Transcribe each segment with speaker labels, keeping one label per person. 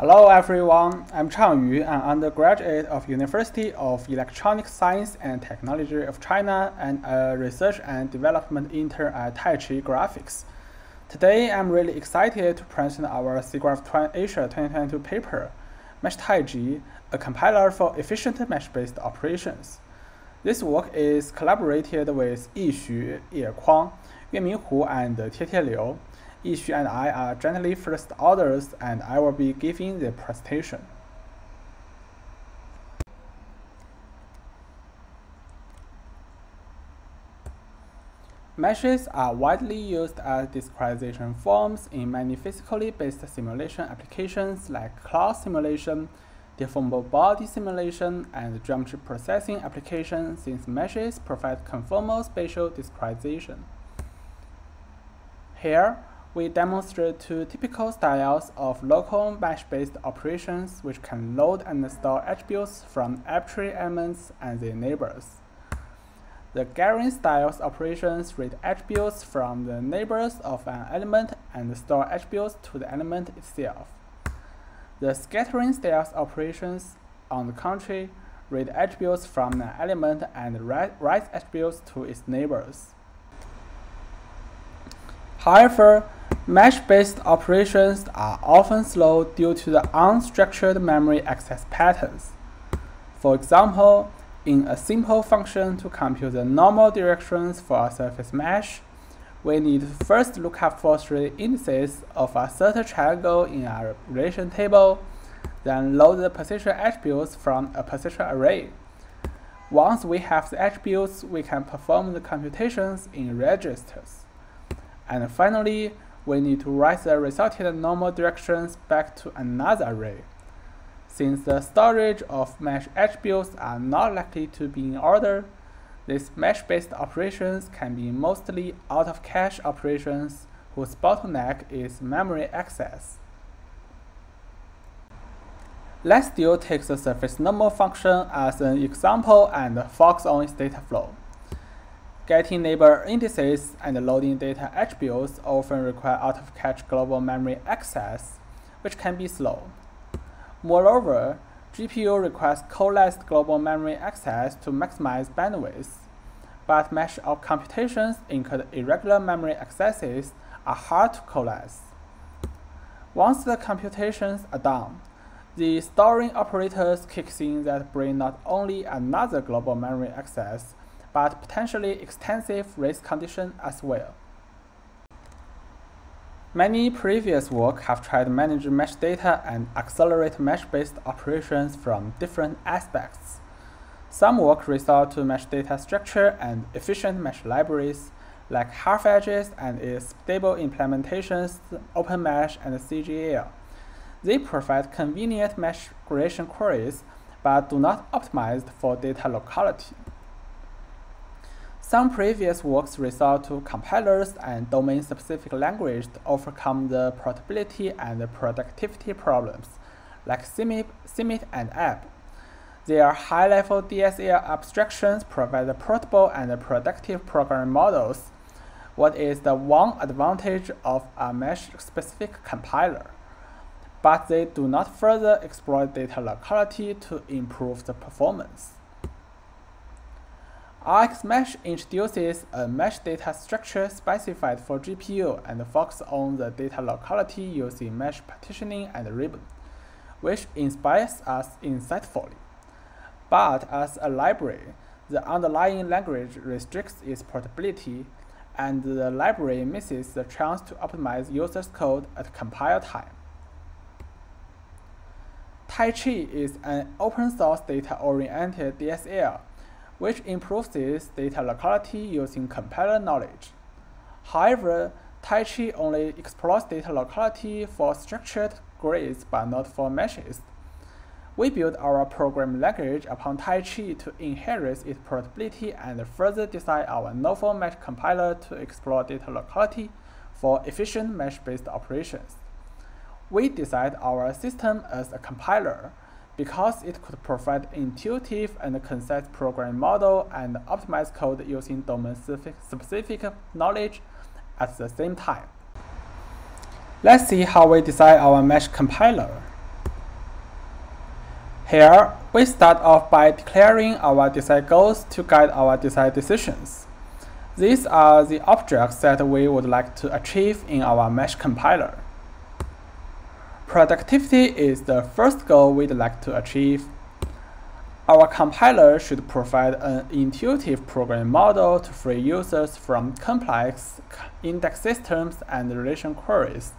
Speaker 1: Hello everyone, I'm Chang Yu, an undergraduate of University of Electronic Science and Technology of China and a research and development intern at Taichi Graphics. Today I'm really excited to present our SIGGRAPH Asia 2022 paper, Mesh Taichi, a compiler for efficient mesh-based operations. This work is collaborated with Yi Xu, Ye Kuang, Yuanming Hu, and Tiantian Liu. Yi Xu and I are jointly first authors, and I will be giving the presentation. Meshes are widely used as discretization forms in many physically based simulation applications like cloth simulation, deformable body simulation, and geometry processing applications since meshes provide conformal spatial discretization. Here, we demonstrate two typical styles of local mesh-based operations which can load and store attributes from arbitrary elements and their neighbors. The gathering styles operations read attributes from the neighbors of an element and store attributes to the element itself. The scattering styles operations, on the contrary, read attributes from an element and write attributes to its neighbors. However, Mesh-based operations are often slow due to the unstructured memory access patterns. For example, in a simple function to compute the normal directions for a surface mesh, we need to first look up for three indices of a certain triangle in a relation table, then load the position attributes from a position array. Once we have the attributes, we can perform the computations in registers. And finally, we need to write the resulted normal directions back to another array. Since the storage of mesh attributes are not likely to be in order, these mesh-based operations can be mostly out-of-cache operations whose bottleneck is memory access. Let's still take the surface normal function as an example and focus on its data flow. Getting neighbor indices and loading data attributes often require out-of-cache global memory access, which can be slow. Moreover, GPU requires coalesced global memory access to maximize bandwidth, but mesh of computations include irregular memory accesses are hard to coalesce. Once the computations are done, the storing operators kicks in that bring not only another global memory access, but potentially extensive race condition as well. Many previous work have tried to manage mesh data and accelerate mesh-based operations from different aspects. Some work resort to mesh data structure and efficient mesh libraries, like half-edges and its stable implementations, OpenMesh and CGAL. They provide convenient mesh creation queries, but do not optimize for data locality. Some previous works resort to compilers and domain-specific languages to overcome the portability and productivity problems, like CMIP, Simit and Ebb. Their high-level DSL abstractions provide portable and productive programming models. What is the one advantage of a mesh-specific compiler? But they do not further exploit data locality to improve the performance. RxMesh introduces a mesh data structure specified for GPU and focuses on the data locality using mesh partitioning and ribbon, which inspires us insightfully. But as a library, the underlying language restricts its portability, and the library misses the chance to optimize users' code at compile time. Taichi is an open source data-oriented DSL which improves data locality using compiler knowledge. However, Taichi only explores data locality for structured grids but not for meshes. We built our program language upon Taichi to inherit its portability and further design our novel mesh compiler to explore data locality for efficient mesh-based operations. We designed our system as a compiler because it could provide intuitive and concise program model and optimize code using domain-specific knowledge at the same time. Let's see how we design our mesh compiler. Here, we start off by declaring our desired goals to guide our desired decisions. These are the objects that we would like to achieve in our mesh compiler. Productivity is the first goal we'd like to achieve. Our compiler should provide an intuitive programming model to free users from complex index systems and relation queries.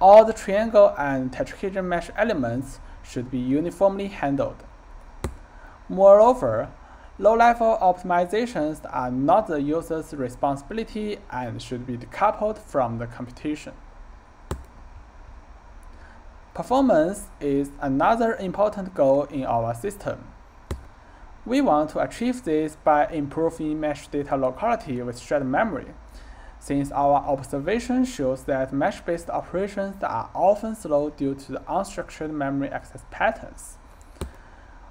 Speaker 1: All the triangle and tetrahedron mesh elements should be uniformly handled. Moreover, low-level optimizations are not the user's responsibility and should be decoupled from the computation. Performance is another important goal in our system. We want to achieve this by improving mesh data locality with shared memory, since our observation shows that mesh-based operations are often slow due to the unstructured memory access patterns.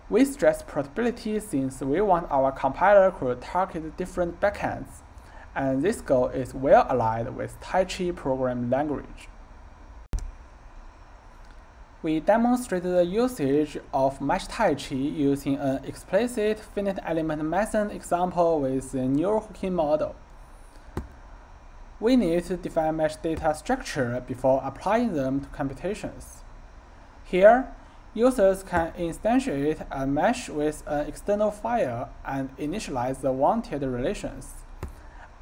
Speaker 1: We stress portability since we want our compiler to target different backends, and this goal is well aligned with Taichi programming language. We demonstrated the usage of Mesh Taichi using an explicit finite element method example with the neo-Hookean model we need to define mesh data structure before applying them to computations. Here, users can instantiate a mesh with an external file and initialize the wanted relations,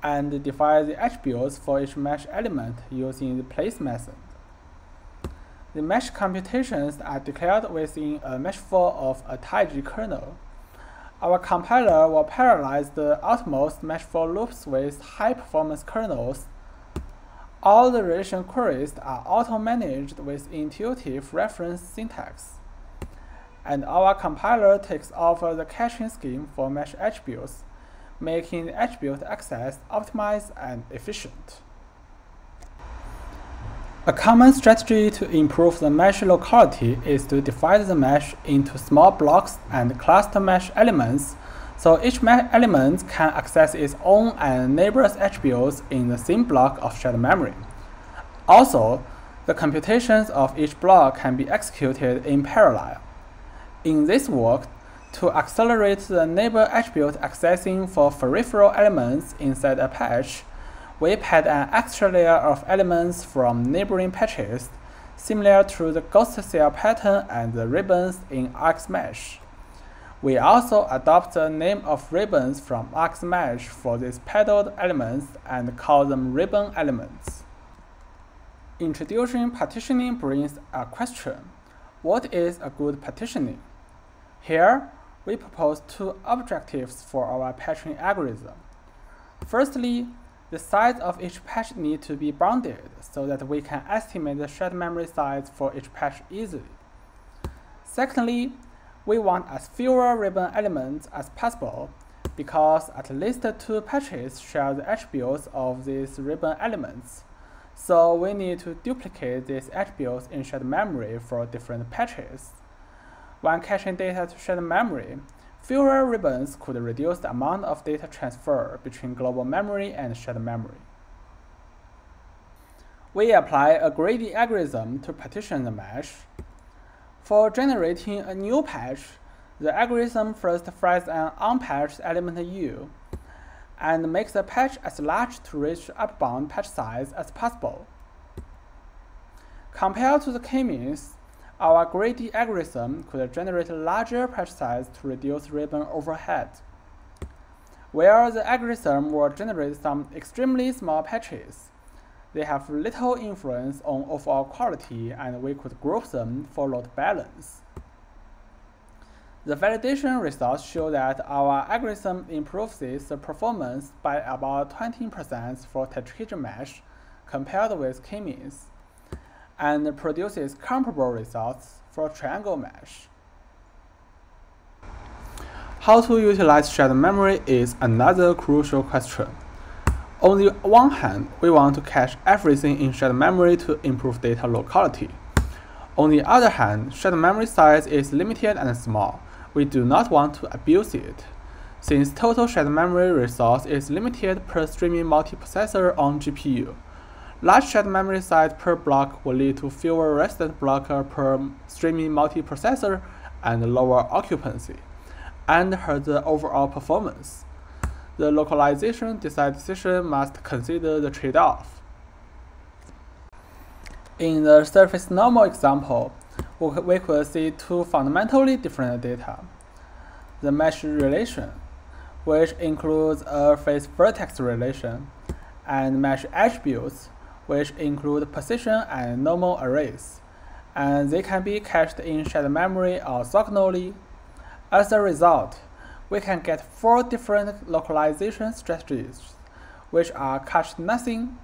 Speaker 1: and define the attributes for each mesh element using the place method. The mesh computations are declared within a mesh file of a Taichi kernel. Our compiler will parallelize the outmost mesh for loops with high-performance kernels all the relation queries are auto-managed with intuitive reference syntax. And our compiler takes over the caching scheme for mesh attributes, making attribute access optimized and efficient. A common strategy to improve the mesh locality is to divide the mesh into small blocks and cluster mesh elements so each element can access its own and neighbor's attributes in the same block of shared memory. Also, the computations of each block can be executed in parallel. In this work, to accelerate the neighbor attribute accessing for peripheral elements inside a patch, we pad an extra layer of elements from neighboring patches, similar to the ghost cell pattern and the ribbons in RxMesh. We also adopt the name of ribbons from RxMesh for these paddled elements and call them ribbon elements. Introducing partitioning brings a question. What is a good partitioning? Here, we propose two objectives for our patching algorithm. Firstly, the size of each patch needs to be bounded so that we can estimate the shared memory size for each patch easily. Secondly, we want as fewer ribbon elements as possible because at least two patches share the attributes of these ribbon elements. So we need to duplicate these attributes in shared memory for different patches. When caching data to shared memory, fewer ribbons could reduce the amount of data transfer between global memory and shared memory. We apply a greedy algorithm to partition the mesh for generating a new patch, the algorithm first finds an unpatched element U and makes the patch as large to reach upbound patch size as possible. Compared to the k-means, our greedy algorithm could generate larger patch size to reduce ribbon overhead, where the algorithm will generate some extremely small patches they have little influence on overall quality and we could group them for load balance. The validation results show that our algorithm improves the performance by about 20% for tetrahedral mesh compared with k-means, and produces comparable results for triangle mesh. How to utilize shared memory is another crucial question. On the one hand, we want to cache everything in shared memory to improve data locality. On the other hand, shared memory size is limited and small. We do not want to abuse it. Since total shared memory resource is limited per streaming multiprocessor on GPU, large shared memory size per block will lead to fewer resident block per streaming multiprocessor and lower occupancy, and hurt the overall performance. The localization decision must consider the trade-off. In the surface normal example, we could see two fundamentally different data. The mesh relation, which includes a face vertex relation, and mesh attributes, which include position and normal arrays, and they can be cached in shared memory orthogonally. As a result, we can get four different localization strategies, which are cache nothing,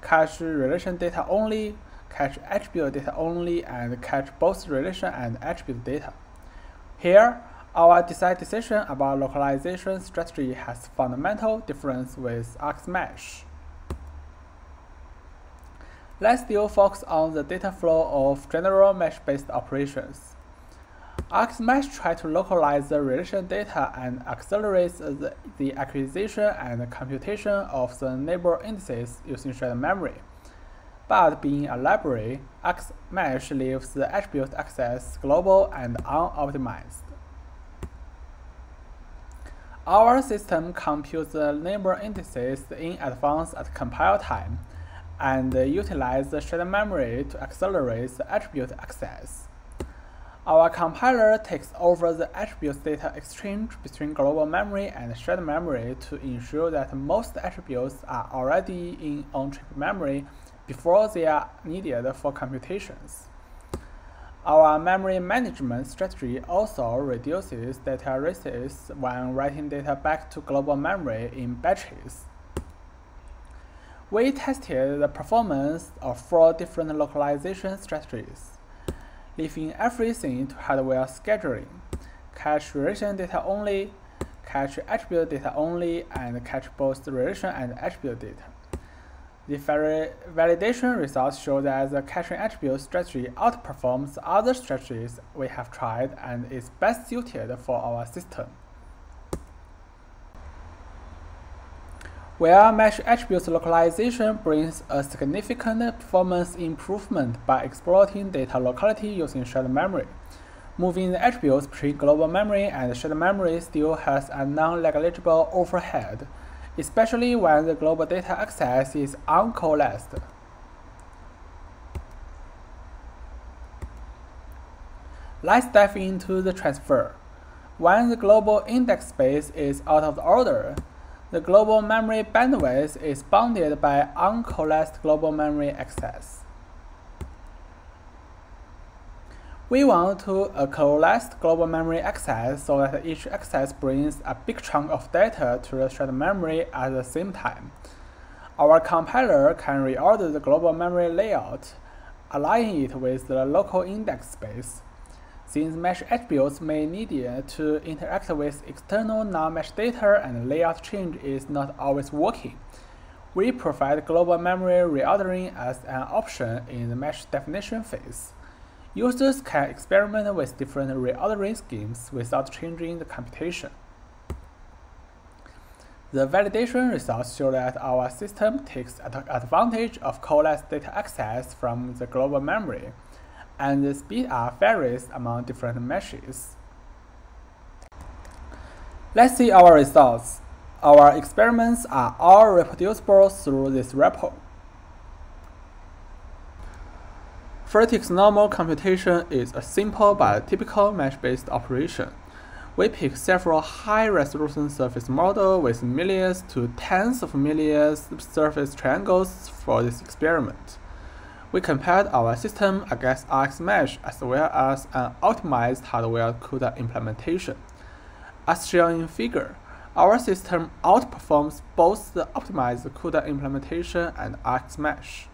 Speaker 1: cache relation data only, cache attribute data only, and cache both relation and attribute data. Here, our design decision about localization strategy has fundamental difference with RxMesh. Let's still focus on the data flow of general mesh-based operations. RxMesh tries to localize the relation data and accelerates the, the acquisition and computation of the neighbor indices using shared memory. But being a library, RxMesh leaves the attribute access global and unoptimized. Our system computes the neighbor indices in advance at compile time and uh, utilize the shared memory to accelerate the attribute access. Our compiler takes over the attributes data exchange between global memory and shared memory to ensure that most attributes are already in on-chip memory before they are needed for computations. Our memory management strategy also reduces data races when writing data back to global memory in batches. We tested the performance of four different localization strategies, leaving everything to hardware scheduling, cache relation data only, cache attribute data only, and cache both relation and attribute data. The validation results show that the caching attribute strategy outperforms other strategies we have tried and is best suited for our system. Where mesh attributes localization brings a significant performance improvement by exploiting data locality using shared memory. Moving the attributes between global memory and shared memory still has a non-negligible overhead, especially when the global data access is uncoalesced. Let's dive into the transfer. When the global index space is out of order, the global memory bandwidth is bounded by uncoalesced global memory access. We want to a coalesced global memory access so that each access brings a big chunk of data to the shared memory at the same time. Our compiler can reorder the global memory layout, aligning it with the local index space. Since mesh attributes may need to interact with external non-mesh data and layout change is not always working, we provide global memory reordering as an option in the mesh definition phase. Users can experiment with different reordering schemes without changing the computation. The validation results show that our system takes advantage of coalesced data access from the global memory and the speed up varies among different meshes. Let's see our results. Our experiments are all reproducible through this repo. Vertex normal computation is a simple but typical mesh-based operation. We pick several high-resolution surface models with millions to tens of millions surface triangles for this experiment. We compared our system against RxMesh as well as an optimized hardware CUDA implementation. As shown in figure, our system outperforms both the optimized CUDA implementation and RxMesh.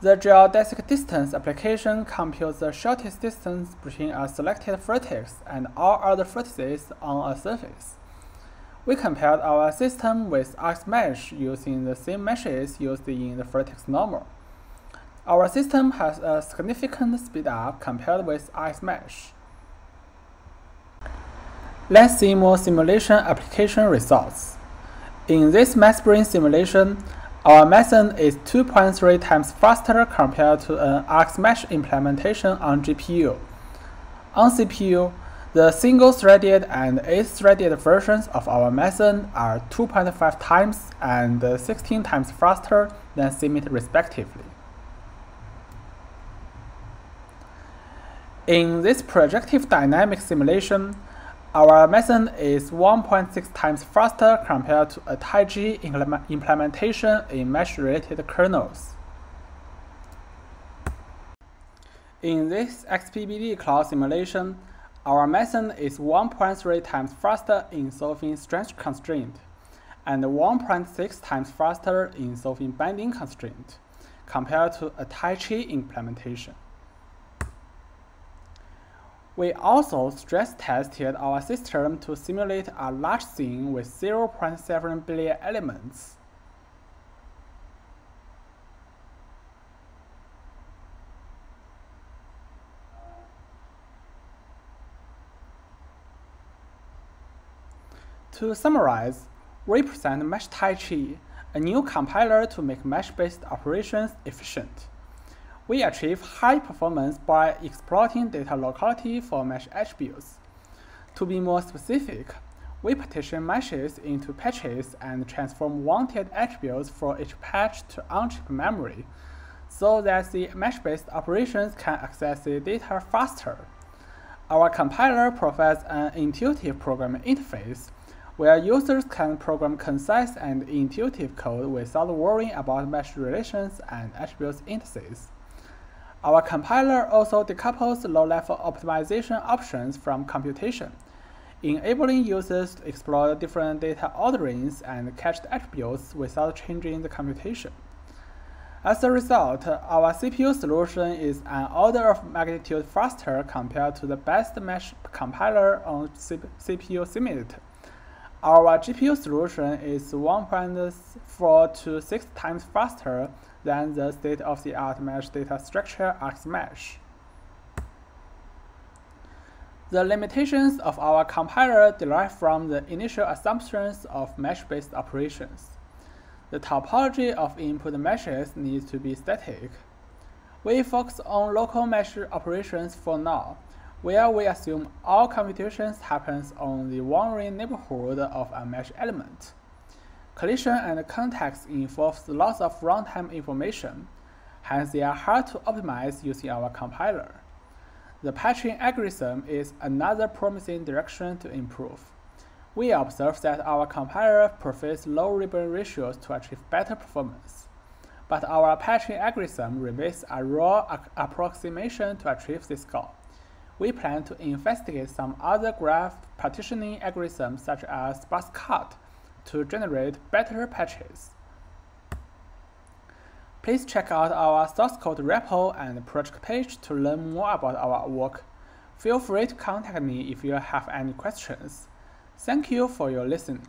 Speaker 1: The geodesic distance application computes the shortest distance between a selected vertex and all other vertices on a surface. We compared our system with RxMesh using the same meshes used in the vertex normal. Our system has a significant speedup compared with RxMesh. Let's see more simulation application results. In this mass-spring simulation, Our method is 2.3 times faster compared to an RxMesh implementation on GPU. On CPU, the single-threaded and eight-threaded versions of our method are 2.5 times and 16 times faster than Simit respectively. In this projective dynamic simulation, our method is 1.6 times faster compared to a Taichi implementation in mesh-related kernels. In this XPBD cloth simulation, our method is 1.3 times faster in solving strength constraint and 1.6 times faster in solving bending constraint compared to a Taichi implementation. We also stress tested our system to simulate a large scene with 0.7 billion elements. To summarize, we present Mesh Taichi, a new compiler to make mesh-based operations efficient. We achieve high performance by exploiting data locality for mesh attributes. To be more specific, we partition meshes into patches and transform wanted attributes for each patch to on-chip memory, so that the mesh-based operations can access the data faster. Our compiler provides an intuitive programming interface where users can program concise and intuitive code without worrying about mesh relations and attributes indices. Our compiler also decouples low-level optimization options from computation, enabling users to explore different data orderings and cached attributes without changing the computation. As a result, our CPU solution is an order of magnitude faster compared to the best mesh compiler on CPU simulator. Our GPU solution is 1.4 to 6 times faster than the state-of-the-art mesh data structure RxMesh. The limitations of our compiler derive from the initial assumptions of mesh-based operations. The topology of input meshes needs to be static. We focus on local mesh operations for now, where we assume all computations happens on the one-ring neighborhood of a mesh element. Collision and context involves lots of runtime information, hence they are hard to optimize using our compiler. The patching algorithm is another promising direction to improve. We observe that our compiler prefers low ribbon ratios to achieve better performance. But our patching algorithm remains a raw approximation to achieve this goal we plan to investigate some other graph partitioning algorithms such as sparse cut to generate better patches. Please check out our source code repo and project page to learn more about our work. Feel free to contact me if you have any questions. Thank you for your listening.